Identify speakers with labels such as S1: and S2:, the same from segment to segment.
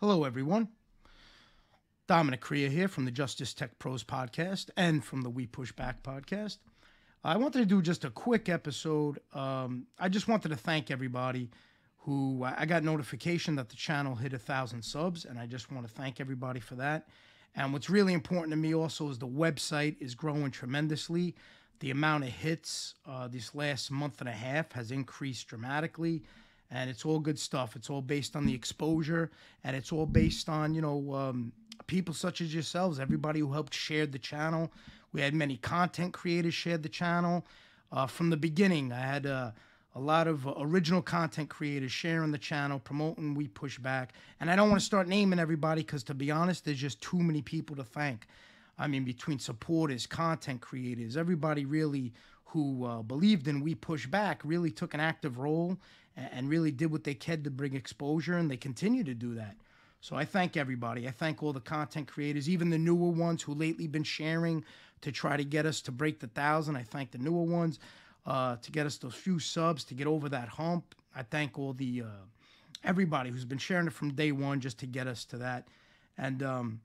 S1: Hello, everyone. Dominic Crea here from the Justice Tech Pros podcast and from the We Push Back podcast. I wanted to do just a quick episode. Um, I just wanted to thank everybody who I got notification that the channel hit a thousand subs, and I just want to thank everybody for that. And what's really important to me also is the website is growing tremendously. The amount of hits uh, this last month and a half has increased dramatically and it's all good stuff. It's all based on the exposure, and it's all based on you know um, people such as yourselves, everybody who helped share the channel. We had many content creators share the channel uh, from the beginning. I had uh, a lot of original content creators sharing the channel, promoting We Push Back, and I don't want to start naming everybody because to be honest, there's just too many people to thank. I mean, between supporters, content creators, everybody really who uh, believed in We Push Back really took an active role and really did what they could to bring exposure, and they continue to do that. So I thank everybody. I thank all the content creators, even the newer ones who lately been sharing to try to get us to break the thousand. I thank the newer ones uh, to get us those few subs to get over that hump. I thank all the uh, everybody who's been sharing it from day one just to get us to that. And um,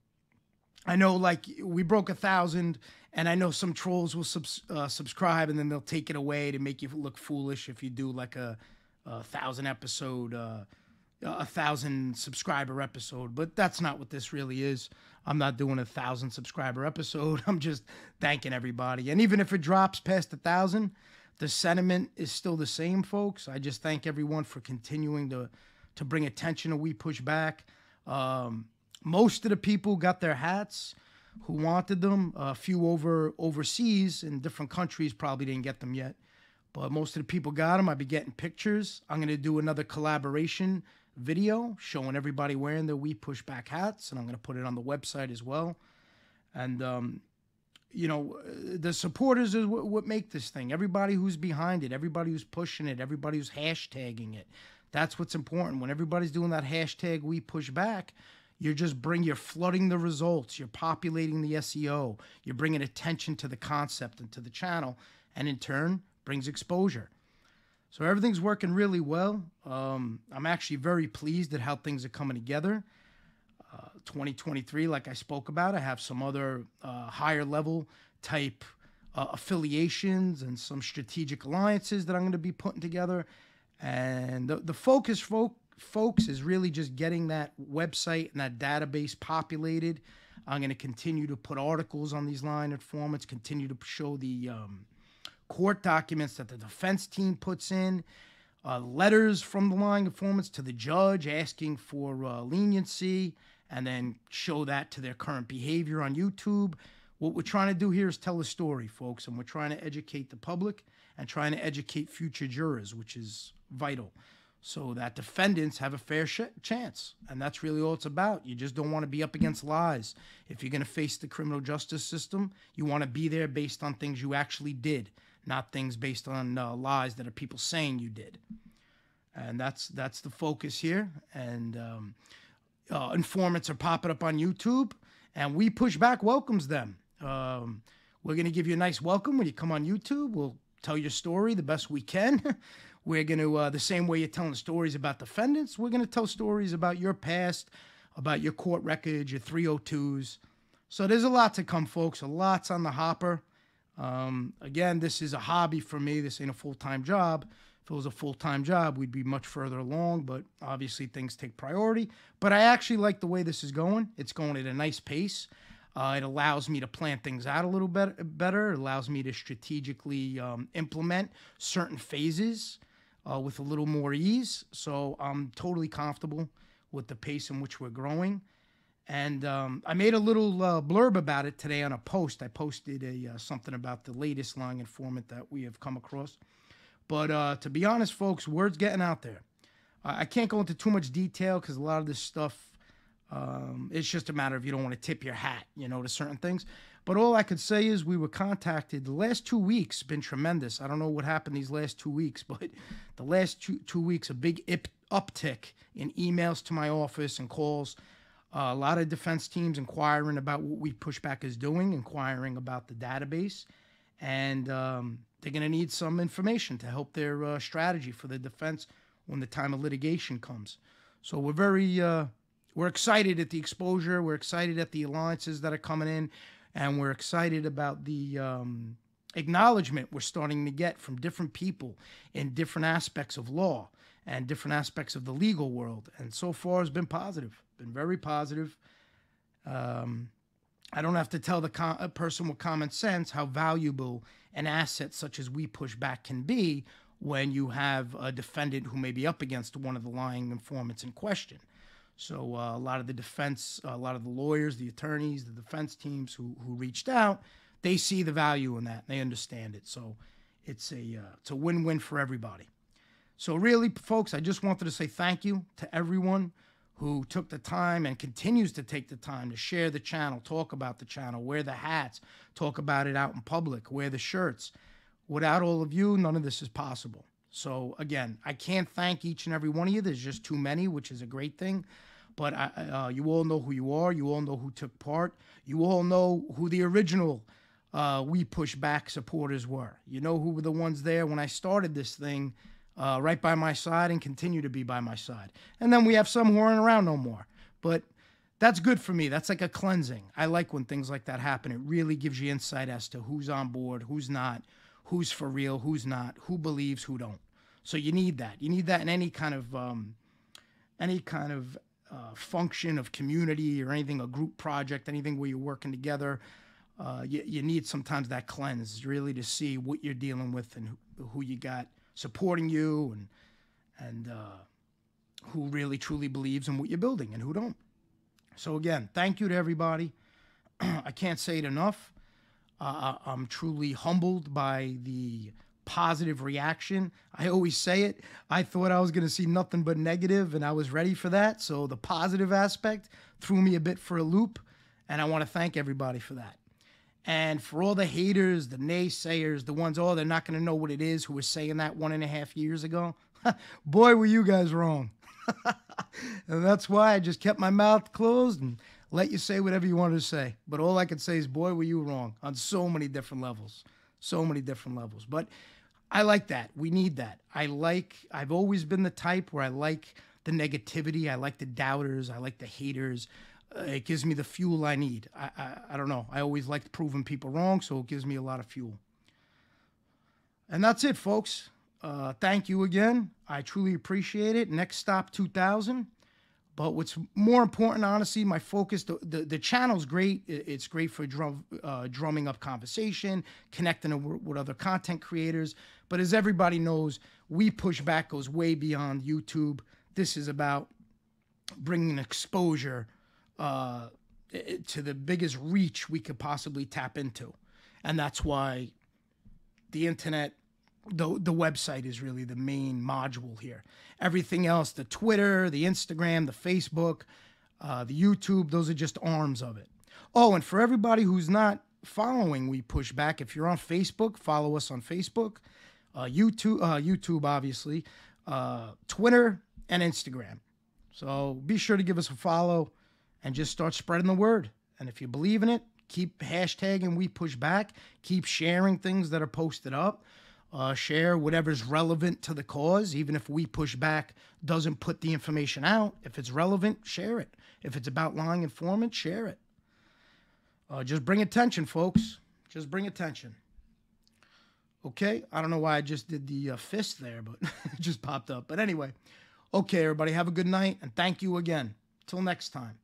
S1: I know like we broke a thousand, and I know some trolls will subs- uh, subscribe and then they'll take it away to make you look foolish if you do like a a thousand episode, uh, a thousand subscriber episode, but that's not what this really is. I'm not doing a thousand subscriber episode. I'm just thanking everybody. And even if it drops past a thousand, the sentiment is still the same, folks. I just thank everyone for continuing to to bring attention to We Push Back. Um, most of the people got their hats who wanted them. A few over overseas in different countries probably didn't get them yet but most of the people got them. I'll be getting pictures. I'm going to do another collaboration video showing everybody wearing their We Push Back hats, and I'm going to put it on the website as well. And, um, you know, the supporters is what, what make this thing. Everybody who's behind it, everybody who's pushing it, everybody who's hashtagging it. That's what's important. When everybody's doing that hashtag We Push Back, you're just bring you're flooding the results you're populating the seo you're bringing attention to the concept and to the channel and in turn brings exposure. So everything's working really well. Um, I'm actually very pleased at how things are coming together. Uh, 2023, like I spoke about, I have some other uh, higher level type uh, affiliations and some strategic alliances that I'm going to be putting together. And the, the focus, folk, folks, is really just getting that website and that database populated. I'm going to continue to put articles on these line informants, continue to show the um, court documents that the defense team puts in, uh, letters from the lying informants to the judge asking for uh, leniency, and then show that to their current behavior on YouTube. What we're trying to do here is tell a story, folks, and we're trying to educate the public and trying to educate future jurors, which is vital so that defendants have a fair sh- chance. And that's really all it's about. You just don't want to be up against lies. If you're going to face the criminal justice system, you want to be there based on things you actually did, not things based on uh, lies that are people saying you did. And that's that's the focus here. And um, uh, informants are popping up on YouTube, and we push back welcomes them. Um, we're going to give you a nice welcome when you come on YouTube. We'll tell your story the best we can. we're going to, uh, the same way you're telling stories about defendants, we're going to tell stories about your past, about your court records, your 302s. So there's a lot to come, folks. A lot's on the hopper. Um, again, this is a hobby for me. This ain't a full time job. If it was a full time job, we'd be much further along, but obviously things take priority. But I actually like the way this is going. It's going at a nice pace. Uh, it allows me to plan things out a little bit better. It allows me to strategically um, implement certain phases uh, with a little more ease. So I'm totally comfortable with the pace in which we're growing. And um, I made a little uh, blurb about it today on a post. I posted a uh, something about the latest lying informant that we have come across. But uh, to be honest, folks, word's getting out there. I can't go into too much detail because a lot of this stuff, um, it's just a matter of you don't want to tip your hat, you know, to certain things. But all I could say is we were contacted. The last two weeks been tremendous. I don't know what happened these last two weeks, but the last two, two weeks, a big ip, uptick in emails to my office and calls. Uh, a lot of defense teams inquiring about what we pushback is doing, inquiring about the database, and um, they're going to need some information to help their uh, strategy for the defense when the time of litigation comes. So we're very uh, we're excited at the exposure. We're excited at the alliances that are coming in, and we're excited about the um, acknowledgement we're starting to get from different people in different aspects of law and different aspects of the legal world. And so far, has been positive, been very positive. Um, I don't have to tell the person with common sense how valuable an asset such as we push back can be when you have a defendant who may be up against one of the lying informants in question. So uh, a lot of the defense, a lot of the lawyers, the attorneys, the defense teams who who reached out, they see the value in that. They understand it. So it's a uh, it's a win-win for everybody. So really, folks, I just wanted to say thank you to everyone who took the time and continues to take the time to share the channel, talk about the channel, wear the hats, talk about it out in public, wear the shirts. Without all of you, none of this is possible. So again, I can't thank each and every one of you. There's just too many, which is a great thing. But I, uh, you all know who you are. You all know who took part. You all know who the original uh, We Push Back supporters were. You know who were the ones there when I started this thing, uh, right by my side, and continue to be by my side. And then we have some who aren't around no more. But that's good for me. That's like a cleansing. I like when things like that happen. It really gives you insight as to who's on board, who's not, who's for real, who's not, who believes, who don't. So you need that. You need that in any kind of um, any kind of uh, function of community or anything, a group project, anything where you're working together. Uh, you, you need sometimes that cleanse really to see what you're dealing with and who, who you got supporting you and and uh, who really truly believes in what you're building and who don't. So again, thank you to everybody. I can't say it enough. Uh, I'm truly humbled by the positive reaction. I always say it. I thought I was going to see nothing but negative, and I was ready for that. So the positive aspect threw me a bit for a loop, and I want to thank everybody for that. And for all the haters, the naysayers, the ones, oh, they're not going to know what it is who was saying that one and a half years ago, boy, were you guys wrong. and that's why I just kept my mouth closed and let you say whatever you wanted to say. But all I can say is, boy, were you wrong on so many different levels. So many different levels. But I like that. We need that. I like, I've always been the type where I like the negativity. I like the doubters. I like the haters. Uh, it gives me the fuel I need. I, I, I don't know. I always liked proving people wrong, so it gives me a lot of fuel. And that's it, folks. Uh, thank you again. I truly appreciate it. Next stop 2000. But what's more important, honestly, my focus, the, the, the channel's great. It's great for drum, uh, drumming up conversation, connecting with other content creators. But as everybody knows, We Push Back goes way beyond YouTube. This is about bringing exposure uh, to the biggest reach we could possibly tap into. And that's why the internet the the website is really the main module here. Everything else, the Twitter, the Instagram, the Facebook, uh, the YouTube, those are just arms of it. Oh, and for everybody who's not following We Push Back, if you're on Facebook, follow us on Facebook, uh, YouTube, uh, YouTube obviously, uh, Twitter, and Instagram. So be sure to give us a follow and just start spreading the word. And if you believe in it, keep hashtagging We Push Back. Keep sharing things that are posted up uh, share whatever's relevant to the cause, even if we push back doesn't put the information out. If it's relevant, share it. If it's about lying informant, share it. Uh, just bring attention, folks. Just bring attention. Okay, I don't know why I just did the uh, fist there, but it just popped up. But anyway, okay, everybody, have a good night and thank you again. Till next time.